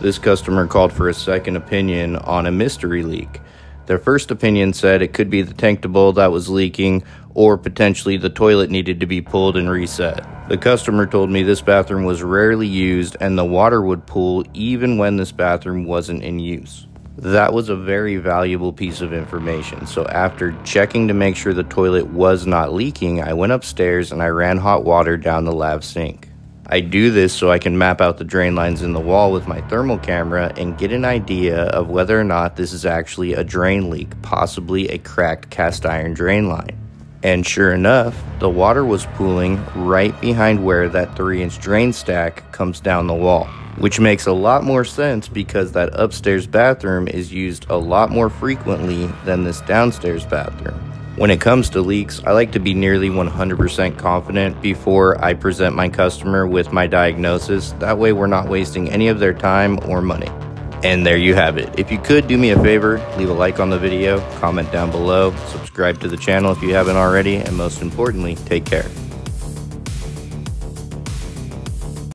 This customer called for a second opinion on a mystery leak. Their first opinion said it could be the tank bowl that was leaking or potentially the toilet needed to be pulled and reset. The customer told me this bathroom was rarely used and the water would pool even when this bathroom wasn't in use. That was a very valuable piece of information. So after checking to make sure the toilet was not leaking, I went upstairs and I ran hot water down the lav sink. I do this so I can map out the drain lines in the wall with my thermal camera and get an idea of whether or not this is actually a drain leak, possibly a cracked cast iron drain line. And sure enough, the water was pooling right behind where that 3 inch drain stack comes down the wall which makes a lot more sense because that upstairs bathroom is used a lot more frequently than this downstairs bathroom. When it comes to leaks, I like to be nearly 100% confident before I present my customer with my diagnosis. That way, we're not wasting any of their time or money. And there you have it. If you could do me a favor, leave a like on the video, comment down below, subscribe to the channel if you haven't already, and most importantly, take care.